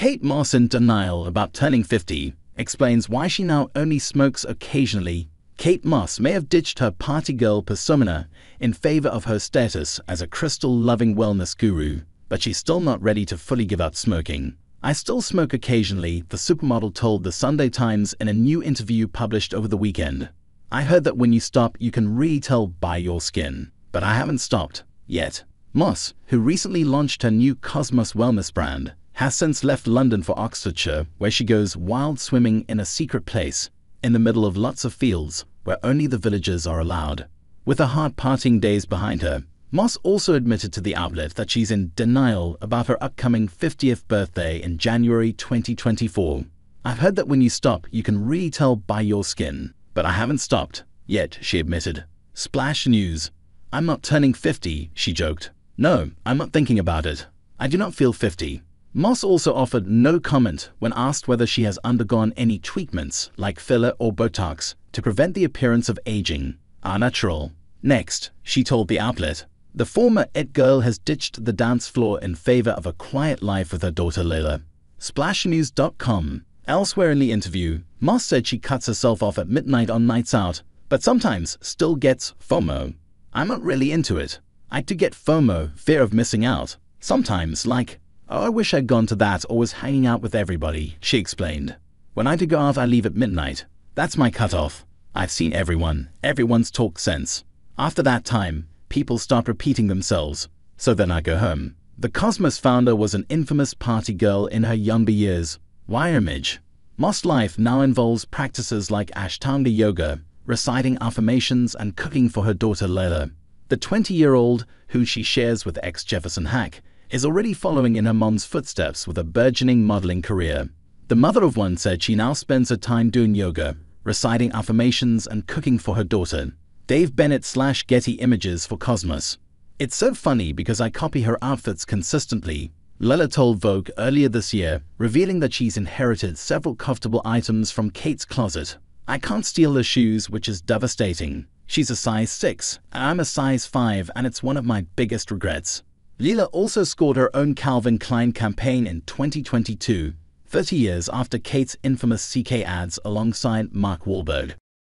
Kate Moss in denial about turning 50 explains why she now only smokes occasionally. Kate Moss may have ditched her party girl persona in favor of her status as a crystal loving wellness guru, but she's still not ready to fully give up smoking. I still smoke occasionally, the supermodel told the Sunday Times in a new interview published over the weekend. I heard that when you stop, you can really tell by your skin, but I haven't stopped yet. Moss, who recently launched her new Cosmoss wellness brand, has since left London for Oxfordshire, where she goes wild swimming in a secret place in the middle of lots of fields where only the villagers are allowed. With her hard partying days behind her, Moss also admitted to the outlet that she's in denial about her upcoming 50th birthday in January 2024. I've heard that when you stop, you can really tell by your skin, but I haven't stopped yet, she admitted. Splash News. I'm not turning 50, she joked. No, I'm not thinking about it. I do not feel 50. Moss also offered no comment when asked whether she has undergone any treatments like filler or Botox to prevent the appearance of aging, are natural. Next, she told the outlet, the former It girl has ditched the dance floor in favor of a quiet life with her daughter Lila. SplashNews.com. Elsewhere in the interview, Moss said she cuts herself off at midnight on nights out, but sometimes still gets FOMO. I'm not really into it. I do get FOMO, fear of missing out. Sometimes, like, Oh, I wish I'd gone to that or was hanging out with everybody, she explained. When I go out, I leave at midnight. That's my cutoff. I've seen everyone. Everyone's talked sense. After that time, people start repeating themselves. So then I go home. The Cosmoss founder was an infamous party girl in her younger years. WireImage? Moss life now involves practices like Ashtanga yoga, reciting affirmations, and cooking for her daughter Lila. The 20 year old, who she shares with ex Jefferson Hack, is already following in her mom's footsteps with a burgeoning modeling career. The mother of one said she now spends her time doing yoga, reciting affirmations, and cooking for her daughter. Dave Bennett slash Getty Images for Cosmoss. It's so funny because I copy her outfits consistently. Lila told Vogue earlier this year, revealing that she's inherited several comfortable items from Kate's closet. I can't steal her shoes, which is devastating. She's a size 6, I'm a size 5, and it's one of my biggest regrets. Lila also scored her own Calvin Klein campaign in 2022, 30 years after Kate's infamous CK ads alongside Mark Wahlberg.